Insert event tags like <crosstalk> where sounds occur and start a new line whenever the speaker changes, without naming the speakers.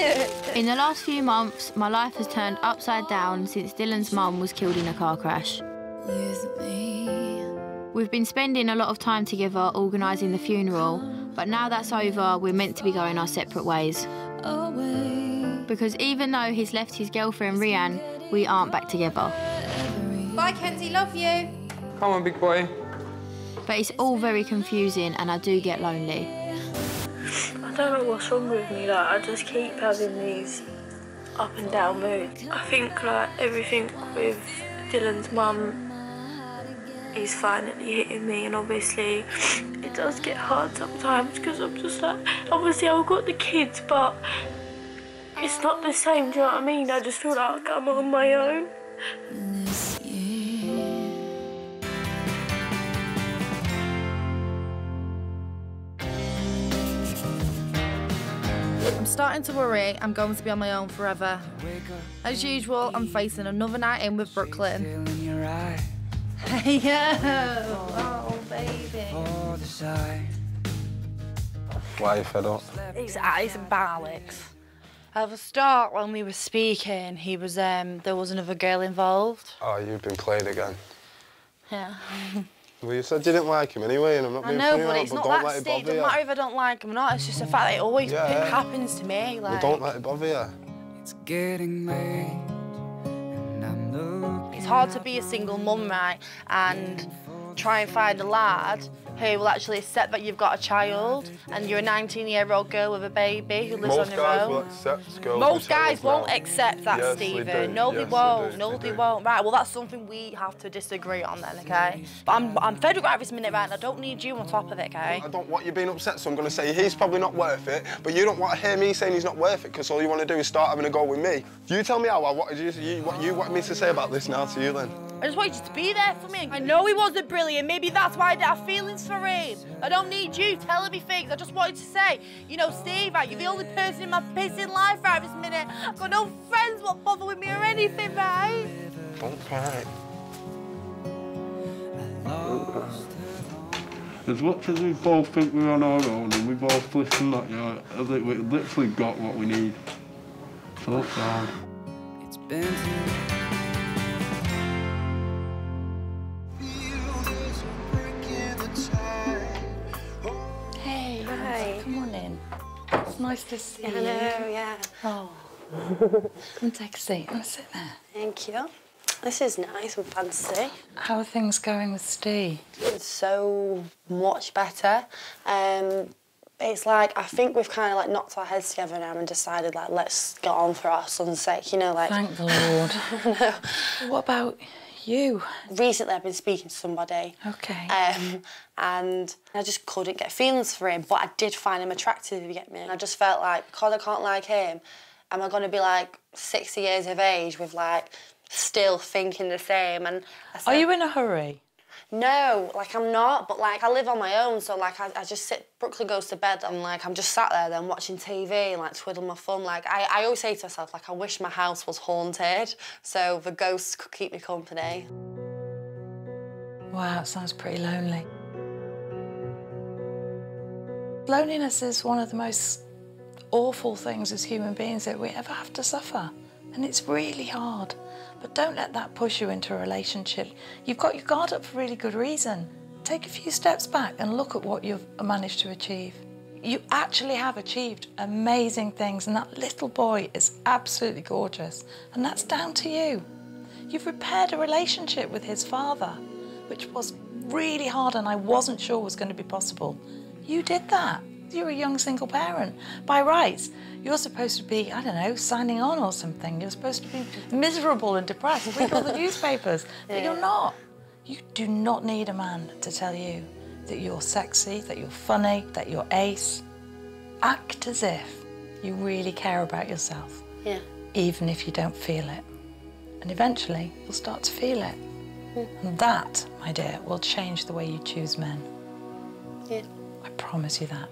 <laughs> In the last few months, my life has turned upside down since Dylan's mum was killed in a car crash. We've been spending a lot of time together organising the funeral, but now that's over, we're meant to be going our separate ways. Because even though he's left his girlfriend Rianne, we aren't back together.
Bye, Kenzie. Love you.
Come on, big boy.
But it's all very confusing and I do get lonely.
I don't know what's wrong with me. Like I just keep having these up and down moods. I think like everything with Dylan's mum is finally hitting me, and obviously it does get hard sometimes because I'm just like, obviously I've got the kids, but it's not the same. Do you know what I mean? I just feel like I'm on my own.
Starting to worry I'm going to be on my own forever. As usual, I'm facing another night in with Brooklyn. Hey, <laughs> yo! Oh, baby.
Why are you fed up?
His eyes and bollocks. At the start, when we were speaking, he was um, there was another girl involved.
Oh, you've been played again.
Yeah. <laughs>
Well, you said you didn't like him anyway, and I'm not
I
being
know,
funny
but
now,
it's
but
not
don't
that
let it
Steve. Doesn't matter if I don't like him or not. It's just the fact that it always
Yeah.
it happens to me. Like,
Well, don't let it bother you.
It's getting late, and I'm
it's hard to be a single mum, right, and try and find a lad who will actually accept that you've got a child and you're a 19-year-old girl with a baby who lives
Most
on your
guys
own.
will accept girls
Most guys won't
now.
accept that,
Yes, they
Stephen.
do.
No,
Yes,
they
they
won't.
do.
No,
They
they won't. Right, well, that's something we have to disagree on then, okay? But I'm, I'm fed up right this minute, right? and I don't need you on top of it, okay?
I don't want you being upset, so I'm going to say he's probably not worth it, but you don't want to hear me saying he's not worth it because all you want to do is start having a go with me. You tell me how I wanted you, you, what you want me to say about this now to you then.
I just wanted you to be there for me. I know he wasn't brilliant. Maybe that's why I didn't have feelings for him. I don't need you telling me things. I just wanted to say, you know, Steve, right, you're the only person in my pissing life right this minute. I've got no friends what bother with me or anything, right?
Don't cry.
As much as we both think we're on our own and we both listen that, yeah, I think we've literally got what we need. So sad.
It's been
nice to see you.
yeah.
Oh. <laughs> Come and take a seat. I'll sit there.
Thank you. This is nice and fancy.
How are things going with Steve?
It's so much better. Um, it's like I think we've kind of like knocked our heads together now and decided like let's get on for our son's sake. You know, like
Thank the Lord. <laughs> What about you?
recently I've been speaking to somebody.
Okay.
Um, and I just couldn't get feelings for him, but I did find him attractive, if you get me. And I just felt like, because I can't like him, am I going to be like 60 years of age with like still thinking the same? And said,
Are you in a hurry?
No, like I'm not, but like I live on my own, so like I, I just sit. Brooklyn goes to bed, and like I'm just sat there then watching TV and like twiddling my thumb. Like I, I always say to myself, like I wish my house was haunted, so the ghosts could keep me company.
Wow, it sounds pretty lonely. Loneliness is one of the most awful things as human beings that we ever have to suffer. And it's really hard. But don't let that push you into a relationship. You've got your guard up for really good reason. Take a few steps back and look at what you've managed to achieve. You actually have achieved amazing things, and that little boy is absolutely gorgeous. And that's down to you. You've repaired a relationship with his father, which was really hard and I wasn't sure was going to be possible. You did that. You're a young single parent. By rights, you're supposed to be, I don't know, signing on or something. You're supposed to be miserable and depressed, read all the <laughs> newspapers. But you're not. You do not need a man to tell you that you're sexy, that you're funny, that you're ace. Act as if you really care about yourself,
Yeah.
even if you don't feel it. And eventually, you'll start to feel it. Hmm. And that, my dear, will change the way you choose men.
Yeah.
I promise you that.